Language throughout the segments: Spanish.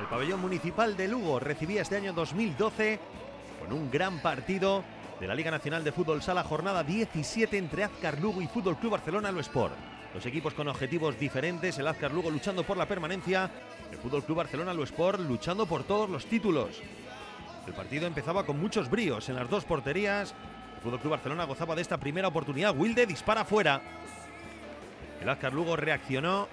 El pabellón municipal de Lugo recibía este año 2012 con un gran partido de la Liga Nacional de Fútbol Sala, jornada 17 entre Azcar Lugo y Fútbol Club Barcelona Lo Sport. Los equipos con objetivos diferentes, el Azcar Lugo luchando por la permanencia, el Fútbol Club Barcelona Lo Sport luchando por todos los títulos. El partido empezaba con muchos bríos en las dos porterías. El Fútbol Club Barcelona gozaba de esta primera oportunidad. Wilde dispara fuera. El Azcar Lugo reaccionó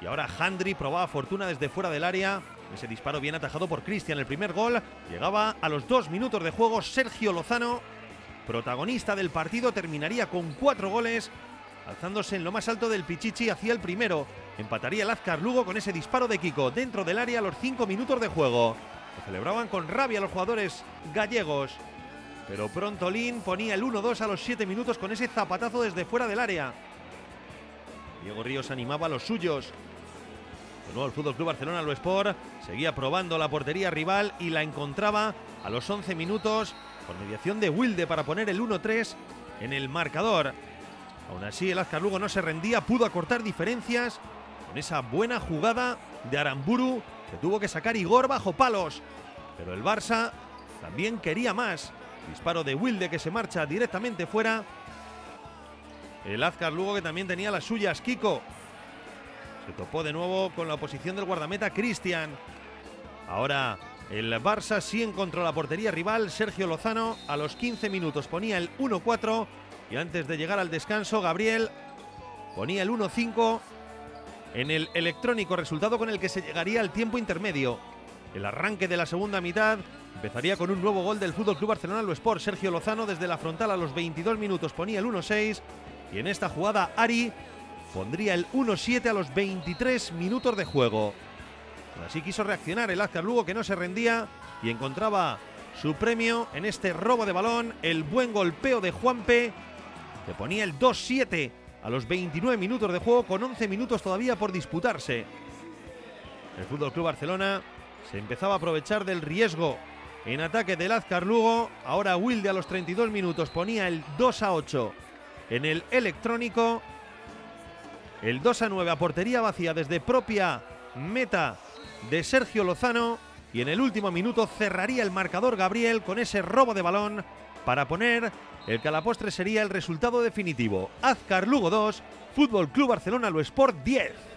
y ahora Handry probaba fortuna desde fuera del área. Ese disparo bien atajado por Cristian. El primer gol llegaba a los dos minutos de juego. Sergio Lozano, protagonista del partido, terminaría con cuatro goles, alzándose en lo más alto del Pichichi hacia el primero. Empataría el Lugo con ese disparo de Kiko dentro del área a los cinco minutos de juego. Lo celebraban con rabia los jugadores gallegos. Pero pronto Lin ponía el 1-2 a los siete minutos con ese zapatazo desde fuera del área. Diego Ríos animaba a los suyos. De nuevo el Fútbol Club Barcelona lo Sport seguía probando la portería rival y la encontraba a los 11 minutos por mediación de Wilde para poner el 1-3 en el marcador. Aún así el Azcar Lugo no se rendía, pudo acortar diferencias con esa buena jugada de Aramburu que tuvo que sacar Igor bajo palos. Pero el Barça también quería más. Disparo de Wilde que se marcha directamente fuera. El Azcar Lugo que también tenía las suyas, Kiko. Se topó de nuevo con la oposición del guardameta Cristian. Ahora el Barça sí encontró la portería rival. Sergio Lozano a los 15 minutos ponía el 1-4. Y antes de llegar al descanso, Gabriel ponía el 1-5 en el electrónico, resultado con el que se llegaría al tiempo intermedio. El arranque de la segunda mitad empezaría con un nuevo gol del Fútbol Club Barcelona Lo Sport. Sergio Lozano desde la frontal a los 22 minutos ponía el 1-6 y en esta jugada Ari pondría el 1-7 a los 23 minutos de juego. Así quiso reaccionar el Azcar Lugo que no se rendía y encontraba su premio en este robo de balón, el buen golpeo de Juanpe que ponía el 2-7 a los 29 minutos de juego con 11 minutos todavía por disputarse. El Fútbol Club Barcelona se empezaba a aprovechar del riesgo en ataque del Azcar Lugo. Ahora Wilde a los 32 minutos ponía el 2 8 en el electrónico. El 2 a 9 a portería vacía desde propia meta de Sergio Lozano. Y en el último minuto cerraría el marcador Gabriel con ese robo de balón para poner el que postre sería el resultado definitivo. Azcar Lugo 2, Fútbol Club Barcelona Lo Sport 10.